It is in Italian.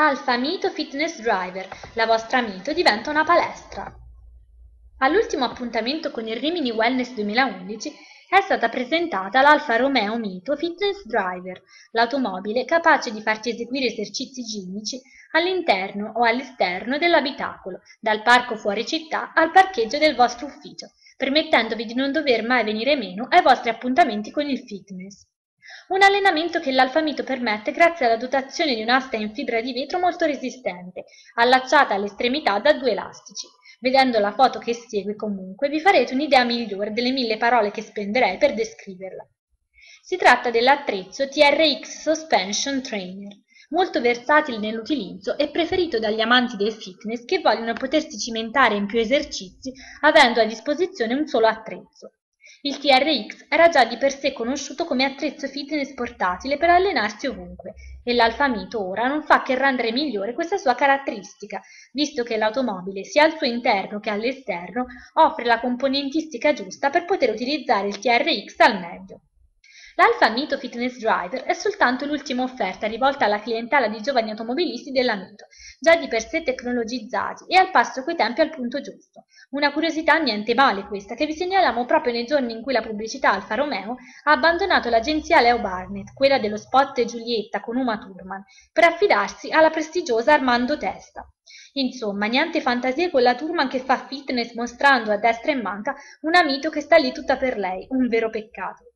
Alfa Mito Fitness Driver, la vostra Mito diventa una palestra. All'ultimo appuntamento con il Rimini Wellness 2011 è stata presentata l'Alfa Romeo Mito Fitness Driver, l'automobile capace di farti eseguire esercizi ginnici all'interno o all'esterno dell'abitacolo, dal parco fuori città al parcheggio del vostro ufficio, permettendovi di non dover mai venire meno ai vostri appuntamenti con il fitness. Un allenamento che l'alfamito permette grazie alla dotazione di un'asta in fibra di vetro molto resistente, allacciata all'estremità da due elastici. Vedendo la foto che segue comunque vi farete un'idea migliore delle mille parole che spenderei per descriverla. Si tratta dell'attrezzo TRX Suspension Trainer, molto versatile nell'utilizzo e preferito dagli amanti del fitness che vogliono potersi cimentare in più esercizi avendo a disposizione un solo attrezzo. Il TRX era già di per sé conosciuto come attrezzo fitness portatile per allenarsi ovunque e l'Alfamito ora non fa che rendere migliore questa sua caratteristica, visto che l'automobile sia al suo interno che all'esterno offre la componentistica giusta per poter utilizzare il TRX al meglio. L'Alfa Mito Fitness Driver è soltanto l'ultima offerta rivolta alla clientela di giovani automobilisti della Mito, già di per sé tecnologizzati e al passo coi tempi al punto giusto. Una curiosità niente male questa, che vi segnaliamo proprio nei giorni in cui la pubblicità Alfa Romeo ha abbandonato l'agenzia Leo Barnett, quella dello spot Giulietta con Uma Thurman, per affidarsi alla prestigiosa Armando Testa. Insomma, niente fantasie con la Thurman che fa fitness mostrando a destra e manca una mito che sta lì tutta per lei, un vero peccato.